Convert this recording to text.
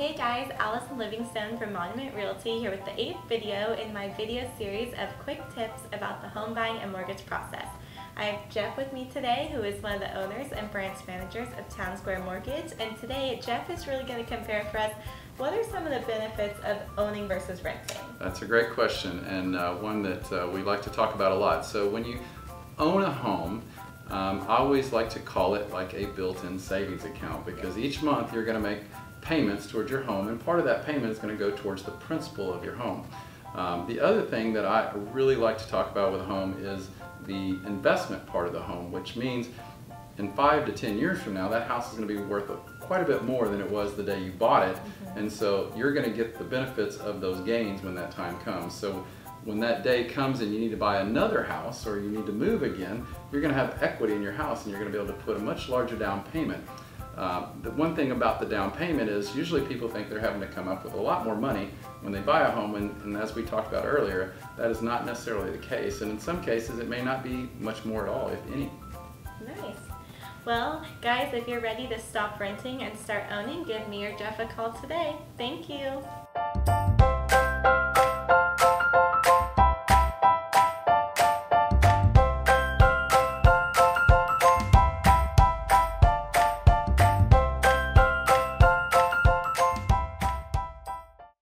Hey guys, Allyson Livingstone from Monument Realty here with the eighth video in my video series of quick tips about the home buying and mortgage process. I have Jeff with me today who is one of the owners and branch managers of Town Square Mortgage and today Jeff is really going to compare for us what are some of the benefits of owning versus renting? That's a great question and uh, one that uh, we like to talk about a lot. So when you own a home, um, I always like to call it like a built-in savings account because each month you're going to make payments towards your home and part of that payment is going to go towards the principal of your home. Um, the other thing that I really like to talk about with a home is the investment part of the home, which means in five to ten years from now, that house is going to be worth quite a bit more than it was the day you bought it. Mm -hmm. And so you're going to get the benefits of those gains when that time comes. So when that day comes and you need to buy another house or you need to move again, you're going to have equity in your house and you're going to be able to put a much larger down payment. Um, the one thing about the down payment is usually people think they're having to come up with a lot more money when they buy a home and, and, as we talked about earlier, that is not necessarily the case and in some cases it may not be much more at all, if any. Nice. Well, guys, if you're ready to stop renting and start owning, give me or Jeff a call today. Thank you.